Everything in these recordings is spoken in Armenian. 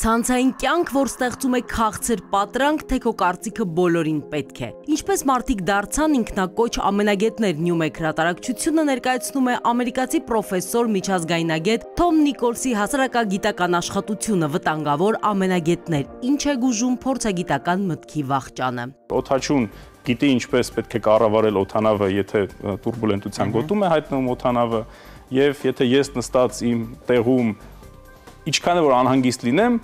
Ցանցային կյանք, որ ստեղծում է քաղցր պատրանք, թե քո կարծիքը բոլորին պետք է։ Ինչպես մարդիկ դարձան ինքնակոչ ամենագետներ Նյումեկ հրատարակչությունը ներկայացնում է ամերիկացի պրոֆեսոր միջազգայնագետ Թոմ Նիկոլսի հասարակագիտական աշխատությունը վտանգավոր ամենագետներ։ Ինչ է գուժում փորձագիտական մտքի վախճանը։ Օթաչուն գիտի ինչպես պետք է կառավարել օթանավը, եթե турբուլենտության գոտում է հայտնվում օթանավը, եւ եթե ես նստած իմ տեղում ինչքան է որ անհանգիստ լինեմ,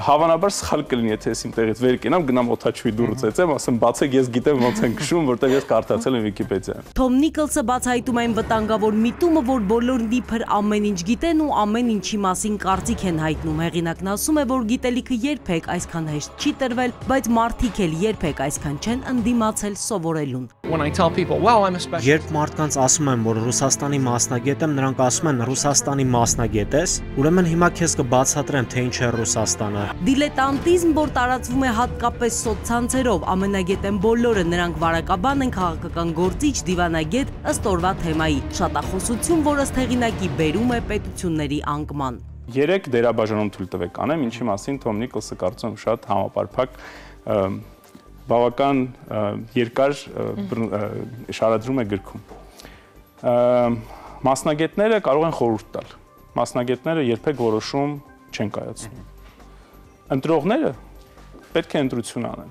հավանաբար սխալ կլինի, եթե ես իմ տեղից վեր կենամ, գնամ օթաչուի դուռը ծեծեմ, ասեմ բացեք, ես գիտեմ ոնց են քշում, որտեղ ես կարդացել եմ Վիկիպեդիայում։ Թոմ Նիկոլսը բացահայտում այն վտանգավոր միտումը, որ բոլորն իբր ամեն ինչ գիտեն ու ամեն ինչի մասին կարծիք են հայտնում։ Հեղինակն ասում է, որ գիտելիքը երբեք այսքան հեշտ չի տրվել, բայց մարդիկ էլ երբեք այսքան չեն ընդդիմացել սովորելուն։ Երբ մարդկանց ասում եմ, որ Ռուսաստանի մասնագետ եմ, նրանք ասում են Ռուսաստանի մասնագետ ես, ուրեմն հիմա քեզ կբացատրեմ, թե ինչ է Ռուսաստանը։ Դիլետանտիզմ, որ տարածվում է հատկապես սոցցանցերով, ամենագետ են բոլորը, նրանք վարակաբան են քաղաքական գործիչ, դիվանագետ ըստ օրվա թեմայի։ Շատախոսություն, որը ստեղինակի բերում է պետությունների անկման։ Երեք դերաբաժանում թույլ տվեք անեմ, ինչի մասին Թոմ Նիկոլսը կարծում շատ համապարփակ բավական երկար շարադրում է գրքում։ Մասնագետները կարող են խորհուրդ տալ։ Մասնագետները երբեք որոշում չեն կայացնում ընտրողները պետք է ընտրություն անեն,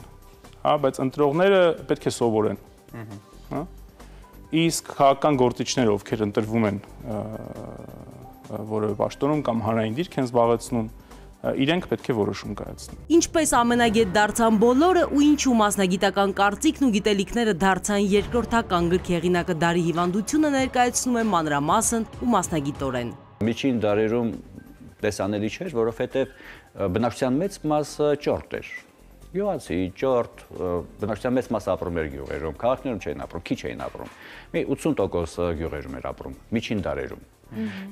հա, բայց ընտրողները պետք է սովորեն։ Հա։ Իսկ քաղաքական գործիչները, ովքեր ընտրվում են որևէ պաշտոնում կամ հանրային դիրք են զբաղեցնում, իրենք պետք է որոշում կայացնեն։ Ինչպես ամենագետ դարձան բոլորը ու ինչու մասնագիտական կարծիքն ու գիտելիքները դարձան երկրորդական գրքի հեղինակը Դարի հիվանդությունը ներկայացնում է մանրամասն ու մասնագիտորեն։ Միջին դարերում տեսանելի չէր, որովհետև բնակչության մեծ մասը ճորտ էր։ Գյուղացի, ճորտ, բնակչության մեծ մասը ապրում էր գյուղերում, քաղաքներում չէին ապրում, քիչ էին ապրում։ Մի 80% գյուղերում էր ապրում, միջին դարերում։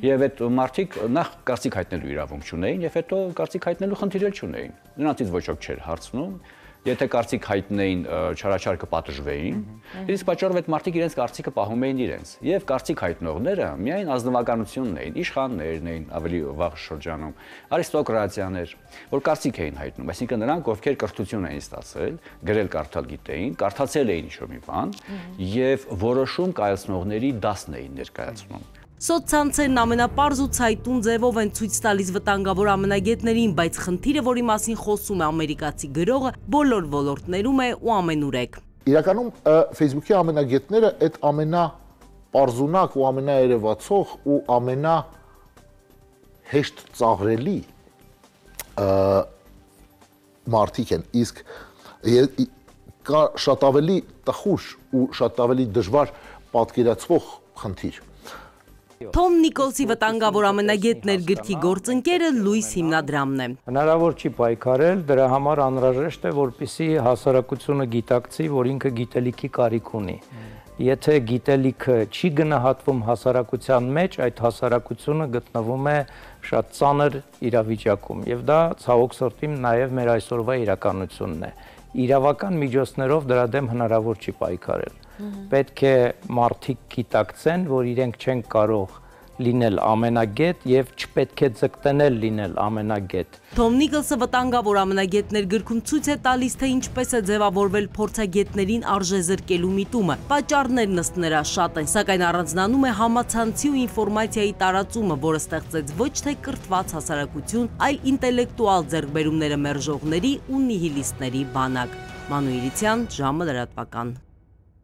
Եվ այդ մարդիկ նախ կարծիք հայտնելու իրավունք չունեին, եւ հետո կարծիք հայտնելու խնդիր էլ չունեին։ Նրանցից ոչ ոք չէր հարցնում, Եթե կարծիք հայտնեին չարաչար կպատժվեին, իսկ պատճառով այդ մարդիկ իրենց կարծիքը պահում էին իրենց։ Եվ կարծիք հայտնողները միայն ազնվականությունն էին, իշխաններն էին ավելի վաղ շրջանում, արիստոկրատիաներ, որ կարծիք էին հայտնում, այսինքն նրանք, ովքեր կրթություն էին ստացել, գրել կարդալ գիտեին, կարդացել էին ինչ-որ մի բան եւ որոշում կայացնողների դասն էին ներկայացնում։ Սոցցանցերն ամենապարզ ու ցայտուն ձևով են ցույց տալիս վտանգավոր ամենագետներին, բայց խնդիրը, որի մասին խոսում է ամերիկացի գրողը, բոլոր ոլորտներում է ու ամենուրեք։ Իրականում Facebook-ի ամենագետները այդ ամենա պարզունակ ու ամենաերևացող ու ամենա հեշտ ծաղրելի մարդիկ են, իսկ կա շատ ավելի տխուր ու շատ ավելի դժվար պատկերացվող խնդիր Թոմ Նիկոլսի վտանգավոր ամենագետներ գրքի գործընկերը Լուիս հիմնադրամն է։ Հնարավոր չի պայքարել, դրա համար անհրաժեշտ է, որպիսի հասարակությունը գիտակցի, որ ինքը գիտելիքի կարիք ունի։ Եթե գիտելիքը չի գնահատվում հասարակության մեջ, այդ հասարակությունը գտնվում է շատ ծանր իրավիճակում եւ դա ցավոք սրտի նաեւ մեր այսօրվա իրականությունն է։ Իրավական միջոցներով դրա դեմ հնարավոր չի պայքարել պետք է մարդիկ գիտակցեն, որ իրենք չեն կարող լինել ամենագետ եւ չպետք է ձգտնել լինել ամենագետ։ Թոմ Նիկոլսը վտանգավոր ամենագետներ գրքում ցույց է տալիս, թե ինչպես է ձևավորվել փորձագետներին արժե զրկելու միտումը։ Պատճառներն ըստ նրա շատ են, սակայն առանձնանում է համացանցի ու ինֆորմացիայի տարածումը, որը ստեղծեց ոչ թե կրթված հասարակություն, այլ ինտելեկտուալ ձեռքբերումները մերժողների ու նիհիլիստների բանակ։ Մանուիլիցյան, ժամը լրատվական։